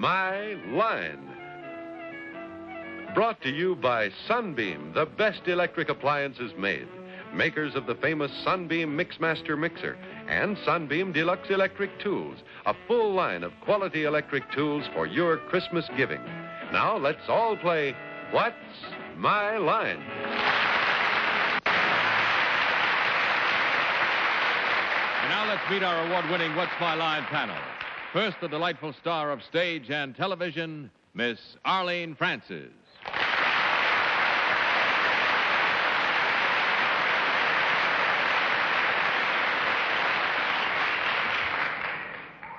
My Line. Brought to you by Sunbeam, the best electric appliances made. Makers of the famous Sunbeam Mixmaster Mixer and Sunbeam Deluxe Electric Tools, a full line of quality electric tools for your Christmas giving. Now let's all play What's My Line? And now let's meet our award winning What's My Line panel. First, the delightful star of stage and television, Miss Arlene Francis.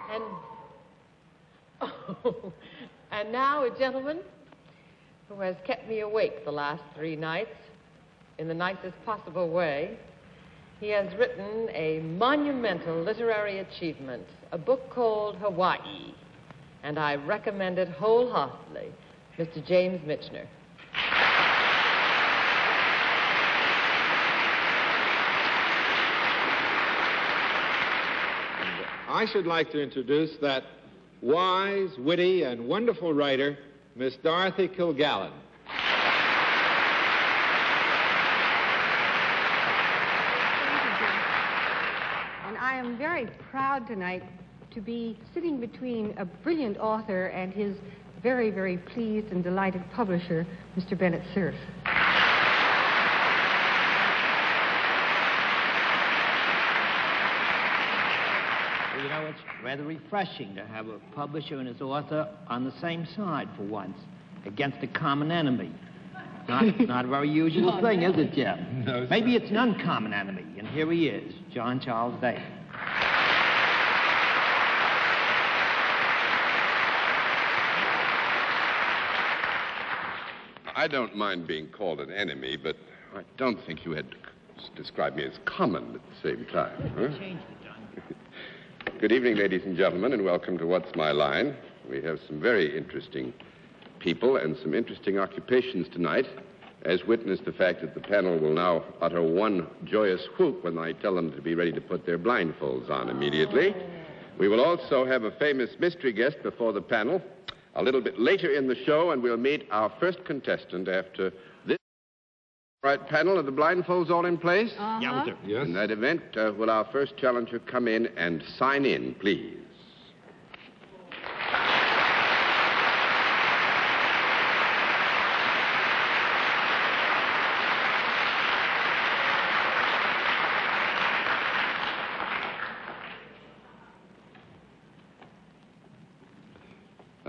And oh, and now a gentleman who has kept me awake the last three nights in the nicest possible way. He has written a monumental literary achievement, a book called Hawaii, and I recommend it wholeheartedly, Mr. James Michener. I should like to introduce that wise, witty, and wonderful writer, Miss Dorothy Kilgallen. I am very proud tonight to be sitting between a brilliant author and his very, very pleased and delighted publisher, Mr. Bennett Cerf. Well, you know, it's rather refreshing to have a publisher and his author on the same side for once, against a common enemy. Not, not a very usual thing, is it, Jeff? No. Maybe it's an uncommon enemy, and here he is, John Charles Daly. I don't mind being called an enemy, but I don't think you had to describe me as common at the same time. Huh? Changed it, John. Good evening, ladies and gentlemen, and welcome to What's My Line. We have some very interesting people and some interesting occupations tonight, as witness the fact that the panel will now utter one joyous whoop when I tell them to be ready to put their blindfolds on immediately. We will also have a famous mystery guest before the panel a little bit later in the show, and we'll meet our first contestant after this. Right, panel, are the blindfolds all in place? Yeah, sir. Yes? In that event, uh, will our first challenger come in and sign in, please?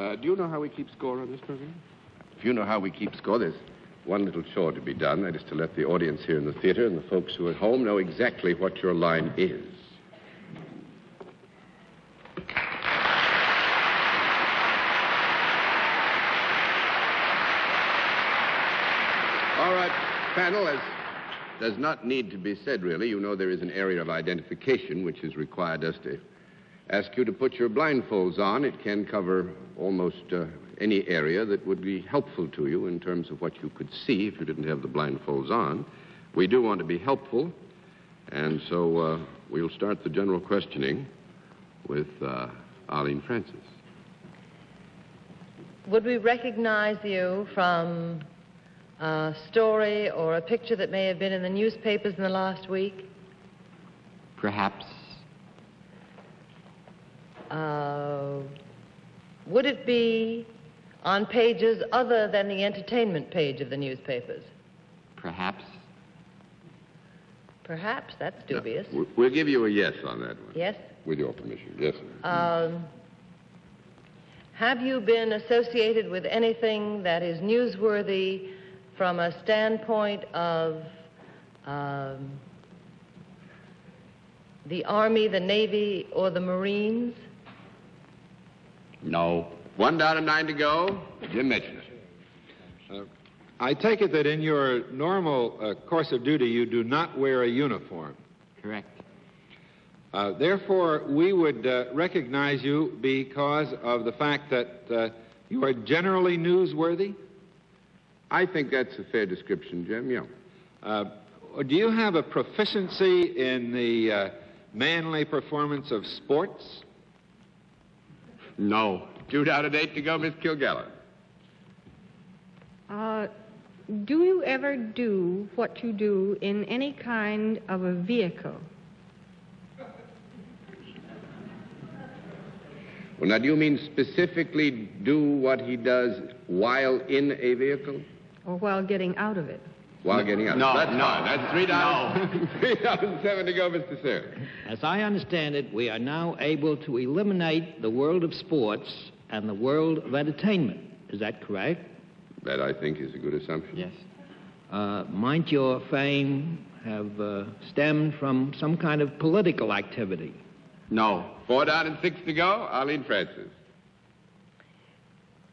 Uh, do you know how we keep score on this program? If you know how we keep score, there's one little chore to be done. That is to let the audience here in the theater and the folks who are at home know exactly what your line is. All right, panel, as does not need to be said, really, you know there is an area of identification which has required us to ask you to put your blindfolds on. It can cover almost uh, any area that would be helpful to you in terms of what you could see if you didn't have the blindfolds on. We do want to be helpful, and so uh, we'll start the general questioning with uh, Arlene Francis. Would we recognize you from a story or a picture that may have been in the newspapers in the last week? Perhaps. Uh, would it be on pages other than the entertainment page of the newspapers? Perhaps. Perhaps. That's dubious. We- We'll give you a yes on that one. Yes? With your permission. Yes, sir. Um, have you been associated with anything that is newsworthy from a standpoint of um, the Army, the Navy, or the Marines? No. One down and nine to go. Jim Michener. I take it that in your normal uh, course of duty, you do not wear a uniform. Correct. Uh, therefore, we would uh, recognize you because of the fact that uh, you are generally newsworthy. I think that's a fair description, Jim. Yeah. Uh, do you have a proficiency in the uh, manly performance of sports? No. Two down and eight to go, Miss Kilgallen. Uh, do you ever do what you do in any kind of a vehicle? Well, now, do you mean specifically do what he does while in a vehicle? Or while getting out of it? While getting out? No, That's no. fine. That's three down. three down and seven to go, Mr. Cerf. As I understand it, we are now able to eliminate the world of sports and the world of entertainment. Is that correct? That, I think, is a good assumption. Yes. Uh, might your fame have uh, stemmed from some kind of political activity? No. Four down and six to go, Arlene Francis.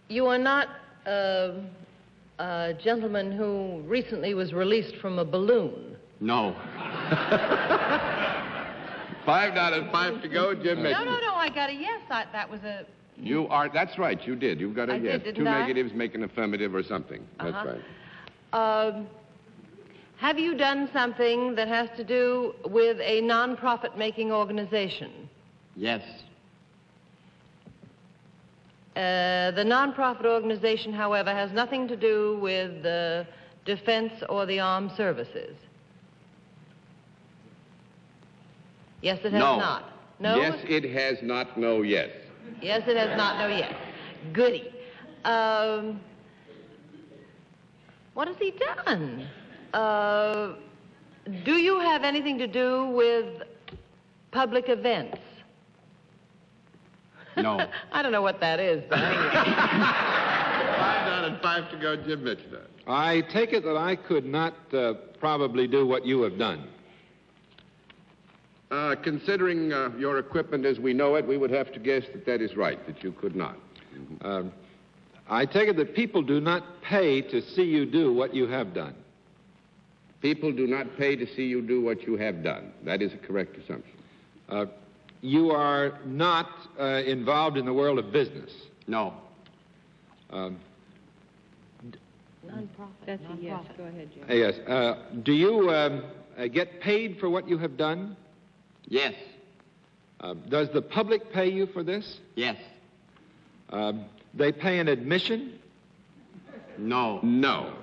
You are not uh, a gentleman who recently was released from a balloon. No. five and five to go, Jim No, no, no, I got a yes. I, that was a. You are, that's right, you did. You've got a I yes. did, Two I? negatives make an affirmative or something. That's Uh-huh. right. Um, have you done something that has to do with a non-profit making organization? Yes. Uh, the non-profit organization, however, has nothing to do with the defense or the armed services. Yes, it has No. not. No. Yes, it has not. No, yes. Yes, it has not. No, yes. Goody. Um, what has he done? Uh, do you have anything to do with public events? No. I don't know what that is, but five down and five to go, Jim Michener. I take it that I could not uh, probably do what you have done. Uh, considering uh, your equipment as we know it, we would have to guess that that is right, that you could not. Um, I take it that people do not pay to see you do what you have done. People do not pay to see you do what you have done. That is a correct assumption. Uh, you are not uh, involved in the world of business. No. Um, That's a yes. Go ahead, Jim. uh, yes. Uh, do you um, uh, get paid for what you have done? Yes. Uh, does the public pay you for this? Yes. Um, they pay an admission? No. No.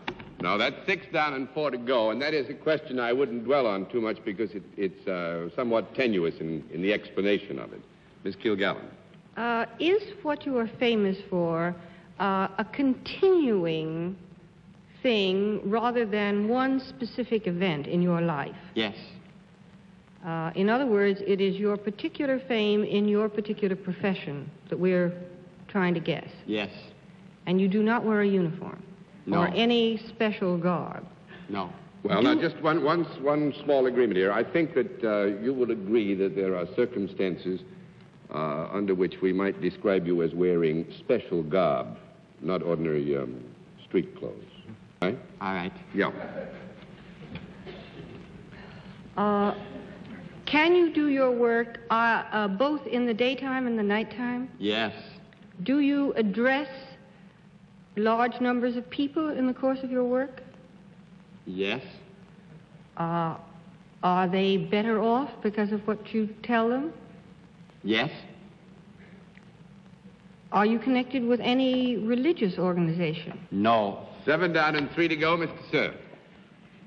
No, that's six down and four to go, and that is a question I wouldn't dwell on too much because it, it's uh, somewhat tenuous in, in the explanation of it. Miss Kilgallen. Uh, is what you are famous for uh, a continuing thing rather than one specific event in your life? Yes. Uh, in other words, it is your particular fame in your particular profession that we're trying to guess. Yes. And you do not wear a uniform No. or any special garb. No. Well, now, just one, one, one small agreement here. I think that uh, you will agree that there are circumstances uh, under which we might describe you as wearing special garb, not ordinary um, street clothes. Right? All right. Yeah. Uh, can you do your work uh, uh, both in the daytime and the nighttime? Yes. Do you address large numbers of people in the course of your work? Yes. Uh, are they better off because of what you tell them? Yes. Are you connected with any religious organization? No. Seven down and three to go, Mr. Cerf.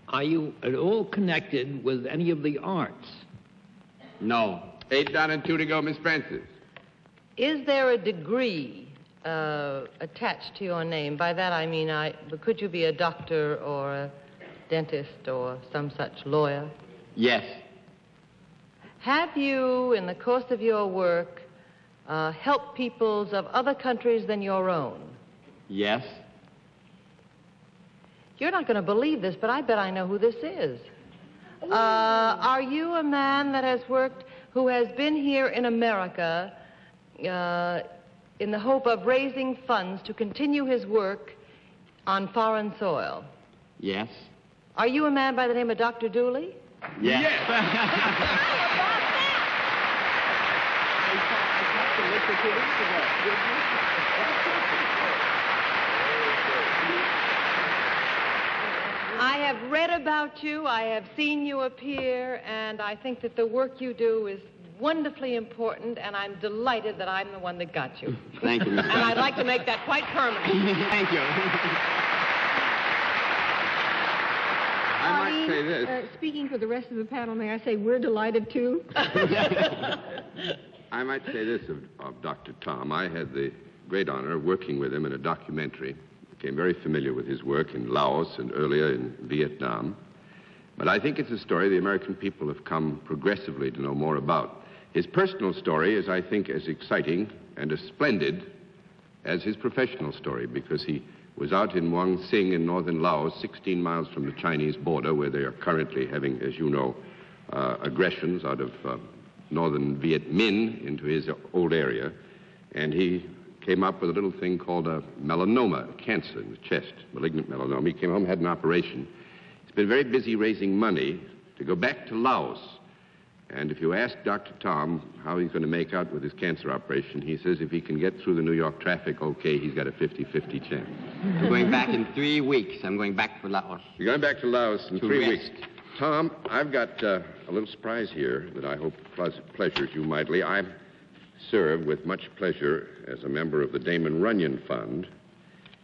Are you at all connected with any of the arts? No. Eight down and two to go, Miss Francis. Is there a degree uh, attached to your name? By that I mean, I, could you be a doctor or a dentist or some such lawyer? Yes. Have you, in the course of your work, uh, helped peoples of other countries than your own? Yes. You're not going to believe this, but I bet I know who this is. Uh, are you a man that has worked, who has been here in America uh, in the hope of raising funds to continue his work on foreign soil? Yes. Are you a man by the name of Dr. Dooley? Yes. I have read about you, I have seen you appear, and I think that the work you do is wonderfully important, and I'm delighted that I'm the one that got you. Thank you, Miss And I'd like to make that quite permanent. Thank you. I might Arlene, say this. Uh, speaking for the rest of the panel, may I say we're delighted too? I might say this of, of Dr. Tom. I had the great honor of working with him in a documentary. Became very familiar with his work in Laos and earlier in Vietnam. But I think it's a story the American people have come progressively to know more about. His personal story is, I think, as exciting and as splendid as his professional story because he was out in Muang Sing in northern Laos, 16 miles from the Chinese border, where they are currently having, as you know, uh, aggressions out of uh, northern Viet Minh into his old area. And he came up with a little thing called a melanoma, a cancer in the chest, malignant melanoma. He came home, had an operation. He's been very busy raising money to go back to Laos. And if you ask Dr. Tom how he's going to make out with his cancer operation, he says if he can get through the New York traffic okay, he's got a 50 50 chance. I'm going back in three weeks. I'm going back to Laos. You're going back to Laos in To three rest. weeks. Tom, I've got uh, a little surprise here that I hope pleas- pleasures you mightily. I serve with much pleasure as a member of the Damon Runyon Fund.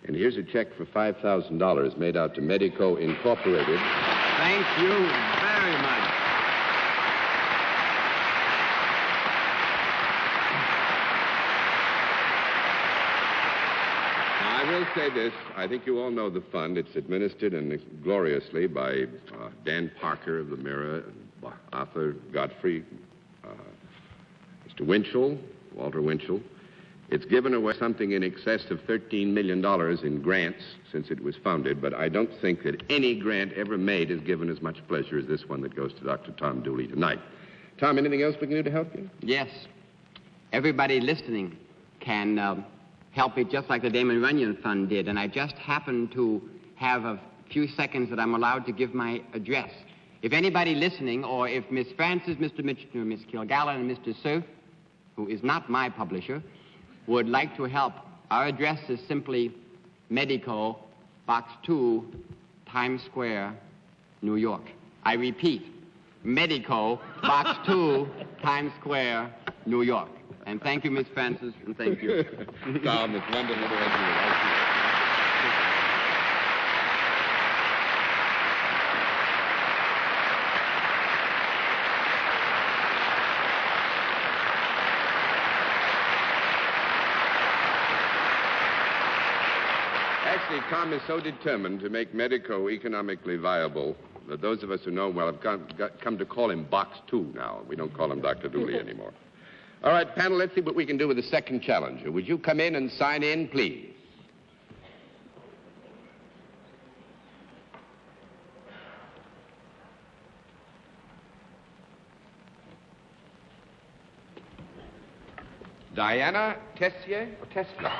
And here's a check for $5,000 made out to Medico Incorporated. Thank you very much. Now, I will say this. I think you all know the fund. It's administered and gloriously by uh, Dan Parker of the Mirror, and Arthur Godfrey, uh, Mr. Winchell, Walter Winchell. It's given away something in excess of $13 million in grants since it was founded, but I don't think that any grant ever made has given as much pleasure as this one that goes to Dr. Tom Dooley tonight. Tom, anything else we can do to help you? Yes. Everybody listening can um, help it just like the Damon Runyon Fund did. And I just happen to have a few seconds that I'm allowed to give my address. If anybody listening, or if Miss Francis, Mr. Michener, Miss Kilgallen, and Mr. Cerf, who is not my publisher, would like to help, our address is simply Medico, Box 2, Times Square, New York. I repeat, Medico, Box 2, Times Square, New York. And thank you, Miss Francis, and thank you. Tom, it's wonderful to have you. Actually, Tom is so determined to make Medico economically viable that those of us who know him well have come, got, come to call him Box Two now. We don't call him Dr. Dooley anymore. All right, panel, let's see what we can do with the second challenger. Would you come in and sign in, please? Diana Tessier or Tesla?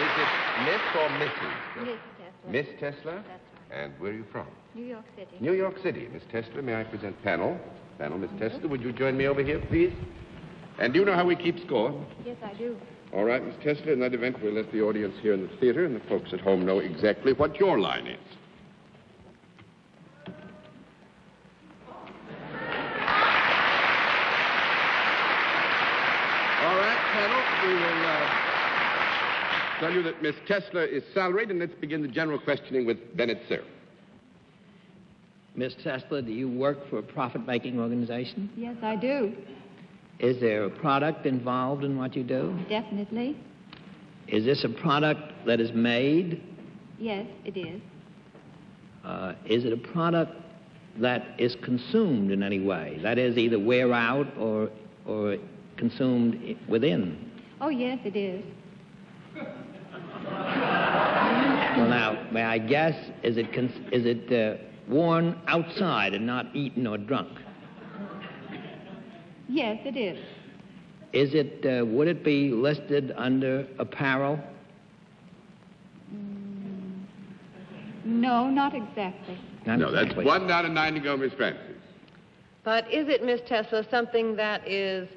Is it Miss or Mrs.? Miss Tesla. Miss Tesla? That's. And where are you from? New York City. New York City. Miss Tesla, may I present panel? Panel, Miss Tesla, mm-hmm. would you join me over here, please? And do you know how we keep score? Yes, I do. All right, Miss Tesla, in that event, we'll let the audience here in the theater and the folks at home know exactly what your line is. All right, panel, we will uh, tell you that Miss Tesla is salaried, and let's begin the general questioning with Bennett Cerf. Miss Tesla, do you work for a profit-making organization? Yes, I do. Is there a product involved in what you do? Definitely. Is this a product that is made? Yes, it is. Uh, is it a product that is consumed in any way? That is, either wear out or, or consumed within? Oh, yes, it is. Well, now, may I guess, is it, cons- is it uh, worn outside and not eaten or drunk? Yes, it is. Is it, uh, would it be listed under apparel? No, not exactly. Not no, that's one out of nine to go, Miss Francis. But is it, Miss Tesla, something that is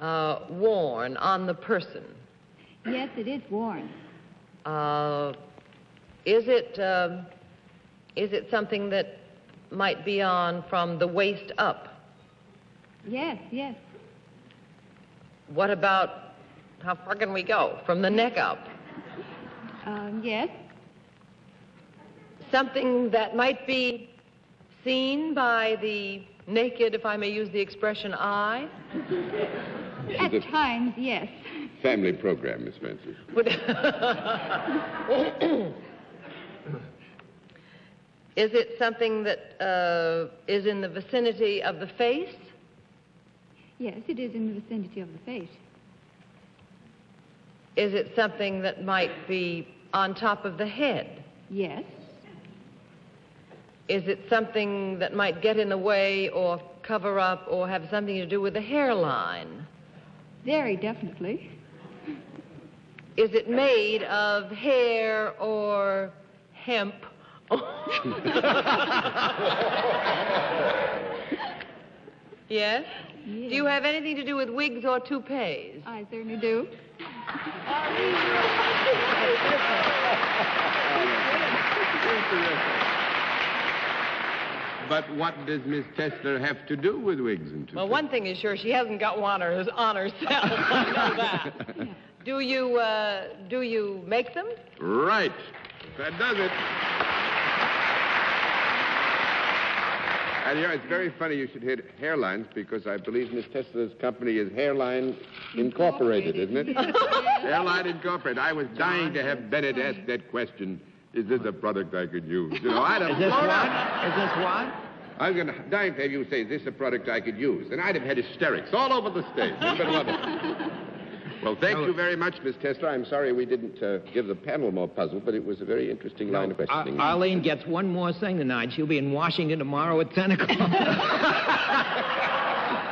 uh, worn on the person? Yes, it is worn. Uh, is it um, is it something that might be on from the waist up? Yes, yes. What about how far can we go? From the neck up? Um, yes. Something that might be seen by the naked, if I may use the expression, eye? At times, yes. Family program, Miss Francis. Is it something that uh, is in the vicinity of the face? Yes, it is in the vicinity of the face. Is it something that might be on top of the head? Yes. Is it something that might get in the way or cover up or have something to do with the hairline? Very definitely. Is it made of hair or hemp? yes? Do you have anything to do with wigs or toupees? I certainly do. But what does Miss Tessler have to do with wigs and toupees? Well, one thing is sure, she hasn't got one her, on herself. I know that. Do you, uh, do you make them? Right. That does it. And you know, it's very funny you should hit hairlines because I believe Miss Tesla's company is Hairline Incorporated, isn't it? Hairline Incorporated. I was dying to have Bennett ask that question. Is this a product I could use? You know, I'd have Is this blown what? up. Is this what? I was going to dying to have you say, is this a product I could use? And I'd have had hysterics all over the stage. It's been wonderful. Well, thank you very much, Miss Tesla. I'm sorry we didn't uh, give the panel more puzzle, but it was a very interesting line of questioning. Ar- Arlene gets one more thing tonight. She'll be in Washington tomorrow at 10 o'clock.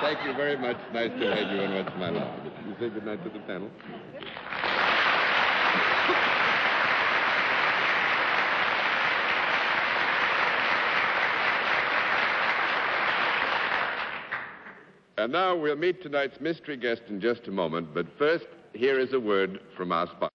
Thank you very much. Nice to have you on What's My Line. You say good night to the panel. And now we'll meet tonight's mystery guest in just a moment, but first, here is a word from our sponsor.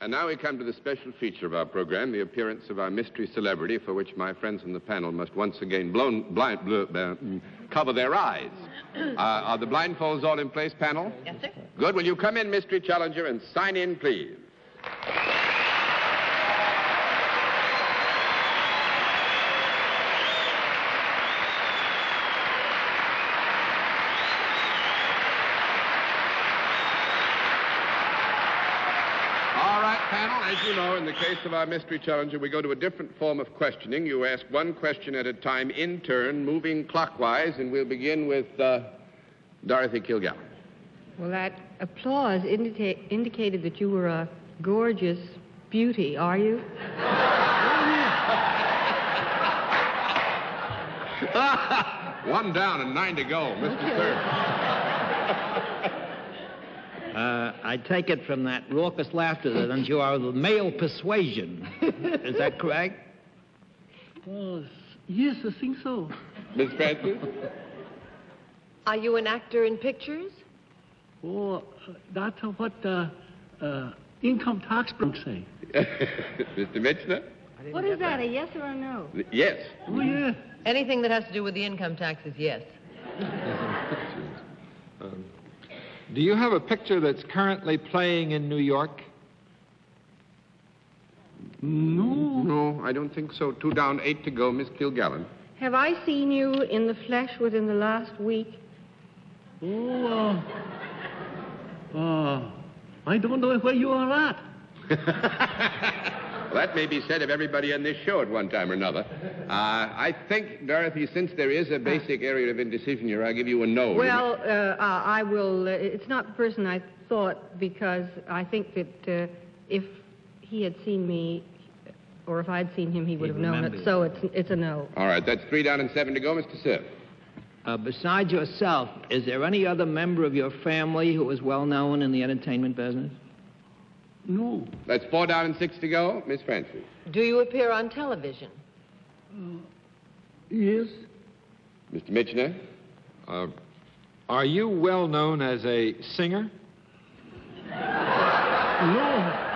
And now we come to the special feature of our program, the appearance of our mystery celebrity, for which my friends on the panel must once again blown, blind, bl- uh, mm, cover their eyes. Uh, are the blindfolds all in place, panel? Yes, sir. Good. Will you come in, mystery challenger, and sign in, please? All right, panel. As you know, in the case of our mystery challenger, we go to a different form of questioning. You ask one question at a time in turn, moving clockwise, and we'll begin with uh, Dorothy Kilgallen. Well, that applause indica- indicated that you were a gorgeous beauty, are you? One down and nine to go, Mr. Cerf. Uh, I take it from that raucous laughter that you are the male persuasion. Is that correct? Oh, yes, I think so. Miss Francis? Are you an actor in pictures? Oh, uh, that's what uh, uh, income tax books say. Mr. Michener? What is that, a yes or a no? Yes. Oh, yeah. Anything that has to do with the income taxes, yes. Do you have a picture that's currently playing in New York? No. No, I don't think so. Two down, eight to go, Miss Kilgallen. Have I seen you in the flesh within the last week? Oh, uh, uh, I don't know where you are at. Well, that may be said of everybody on this show at one time or another. Uh, I think, Dorothy, since there is a basic area of indecision here, I'll give you a no. Well, uh, uh, I will. Uh, it's not the person I thought because I think that uh, if he had seen me, or if I'd seen him, he would He'd have known it. So it's it's a no. All right, that's three down and seven to go, Mr. Cerf. Uh, besides yourself, is there any other member of your family who is well known in the entertainment business? No. That's four down and six to go, Miss Francis. Do you appear on television? Yes. Mr. Michener? Uh, are you well known as a singer? No.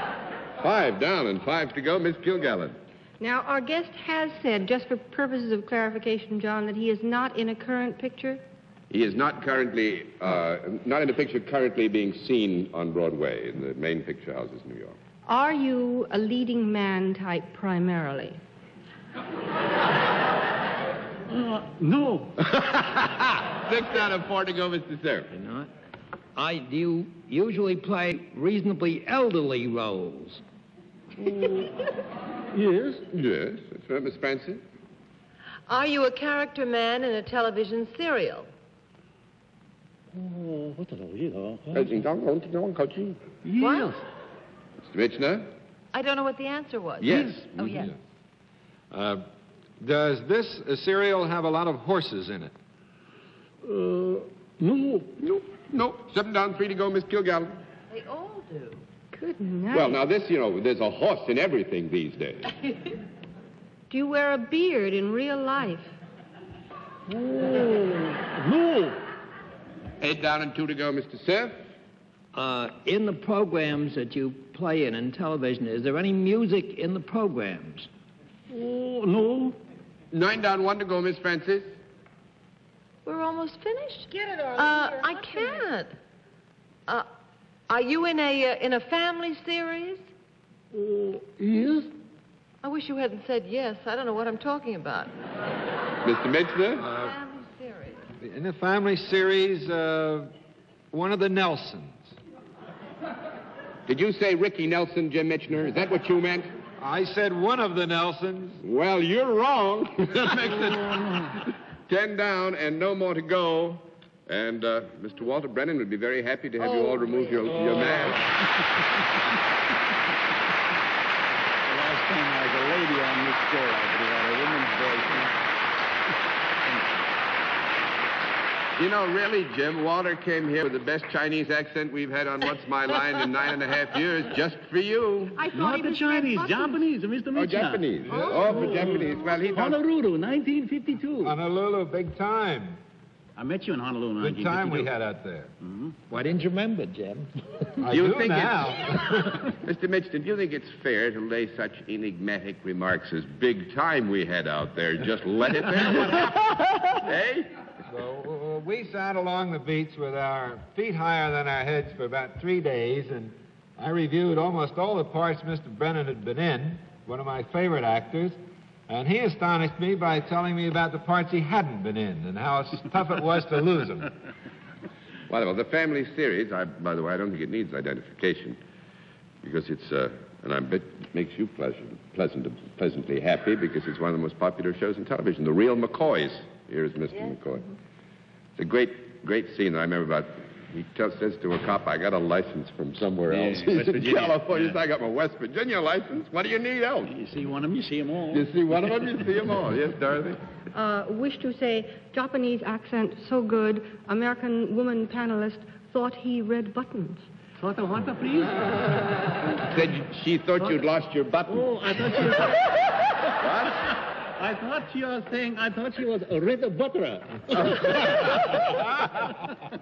Five down and five to go, Miss Kilgallen. Now, our guest has said, just for purposes of clarification, John, that he is not in a current picture. He is not currently, uh, not in a picture currently being seen on Broadway in the main picture houses in New York. Are you a leading man type primarily? Uh, no. Six out of four to go, Mr. Cerf. You know, I do usually play reasonably elderly roles. Yes. Yes, that's right, Miss Francis. Are you a character man in a television serial? Oh, what the hell, you know? Yes. What? Mr. Michener? I don't know what the answer was. Yes. Oh, yes. Uh, does this uh, serial have a lot of horses in it? Uh, no. No, no. Seven down, three to go, Miss Kilgallen. They all do. Good night. Well, now this, you know, there's a horse in everything these days. Do you wear a beard in real life? No. Eight down and two to go, Mr. Cerf. Uh, in the programs that you play in in television, is there any music in the programs? Oh, no. Nine down, one to go, Miss Francis. We're almost finished. Get it, Arlene. Uh, I can't. Uh, are you in a uh, in a family series? Oh, yes. I wish you hadn't said yes. I don't know what I'm talking about. Mr. Michener. Family series. In the family series, uh, one of the Nelsons. Did you say Ricky Nelson, Jim Michener? Is that what you meant? I said one of the Nelsons. Well, you're wrong. that makes it ten down and no more to go. And uh, Mr. Walter Brennan would be very happy to have you all remove your, your mask. The last time I was a lady on this show, I could have had a woman's voice. You know, really, Jim, Walter came here with the best Chinese accent we've had on What's My Line in nine and a half years, just for you. I thought Not he the was Chinese, Japanese, Mr. Oh, Michener. Oh, Japanese. Oh, for Japanese. Well, he don't... Honolulu, 1952. Honolulu, big time. I met you in Honolulu in Good time we had out there. Mm-hmm. Why didn't you remember, Jim? I You do think now. Mr. Michener, do you think it's fair to lay such enigmatic remarks as big time we had out there? Just let it there? hey? So we sat along the beach with our feet higher than our heads for about three days, and I reviewed almost all the parts Mr. Brennan had been in, one of my favorite actors, and he astonished me by telling me about the parts he hadn't been in and how tough it was to lose them. Well, well, the family series, I, by the way, I don't think it needs identification because it's, uh, and I bet it makes you pleasant, pleasant, pleasantly happy because it's one of the most popular shows in television. The Real McCoys. Here's Mr. McCoy. It's a great, great scene. That I remember about. He tells, says to a cop, "I got a license from somewhere Yeah, else." West He's in Virginia. California. Yeah. I got my West Virginia license. What do you need else? You see one of them, you see them all. You see one of them, you see them all. Yes, Dorothy. Uh, wish to say Japanese accent so good, American woman panelist thought he read buttons. What the, what please? Said she thought you'd lost your button. Oh, I thought you What? I thought you were saying, I thought she was a red butterer.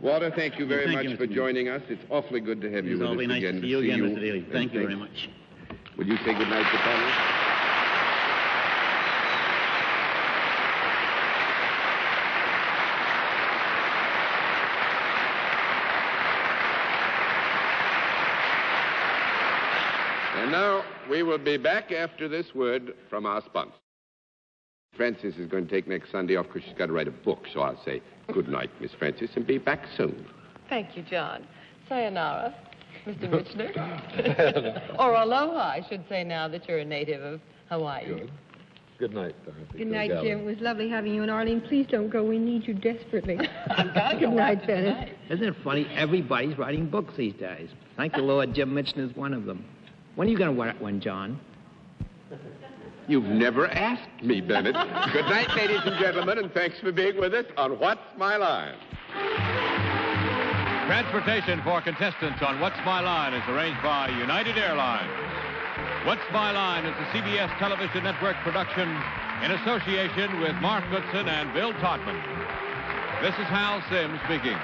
Walter, thank you very Thank much you, for joining us. It's awfully good to have you It's with always us nice again. to see you again, Mr. Daly. And Thank you very much. Would you say good night to Connie? And now we will be back after this word from our sponsor. Francis is going to take next Sunday off because she's got to write a book, so I'll say good night, Miss Francis, and be back soon. Thank you, John. Sayonara, Mr. Michener. or aloha, I should say now that you're a native of Hawaii. Good night, Dorothy. Good night, Jim. It was lovely having you. And Arlene, please don't go. We need you desperately. Good night, Bennett. Isn't it funny? Everybody's writing books these days. Thank the Lord Jim Michener's one of them. When are you going to write one, John? You've never asked me, Bennett. Good night, ladies and gentlemen, and thanks for being with us on What's My Line. Transportation for contestants on What's My Line is arranged by United Airlines. What's My Line is a CBS television network production in association with Mark Goodson and Bill Todman. This is Hal Sims speaking.